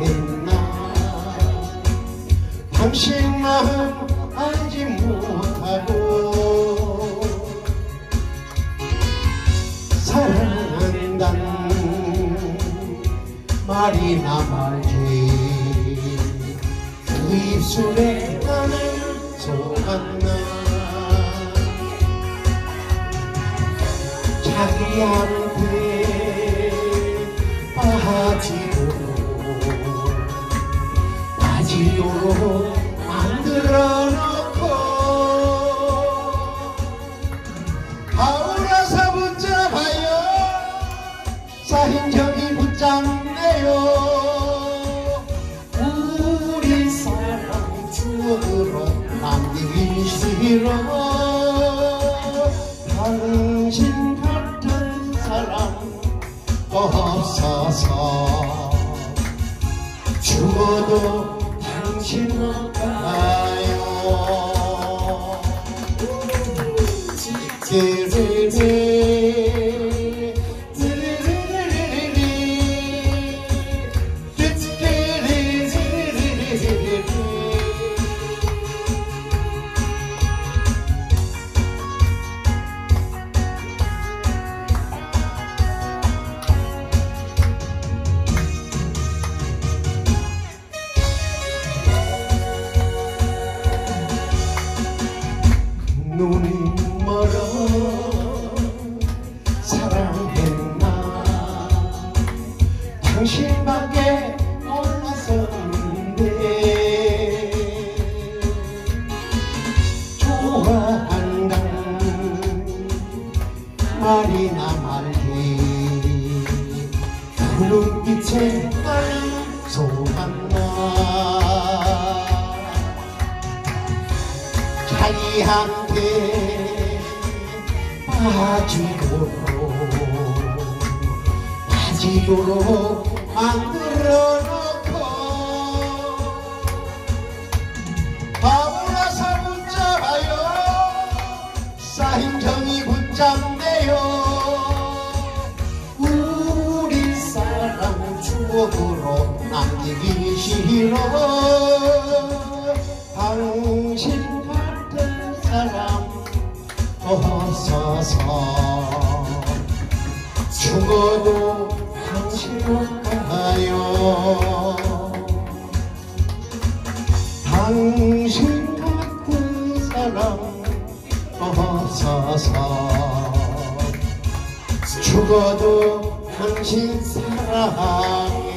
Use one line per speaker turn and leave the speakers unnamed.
했나 당신 마음 알지 못하고 사랑한다는 말이나 말지. 그 입술에 나는 속았나 자기야 인정이 붙잡네요. 우리 사랑 추억으로 남기기 싫어. 당신 같은 사람 없어서 죽어도 당신 못 가요? 찌르르 눈이 멀어 사랑했나? 당신밖에 몰랐었는데 좋아한다는 말이나 말지 그 눈빛에 나는 속았나 자기한테 빠지도록 빠지도록 만들어 놓고 바보라서 붙잡아요. 쌓인 정이 붙잡네요. 우리 사랑 추억으로 남기기 싫어. 당신 없어서 죽어도 당신 못 가요? 당신 같은 사람 없어서 죽어도 당신 사랑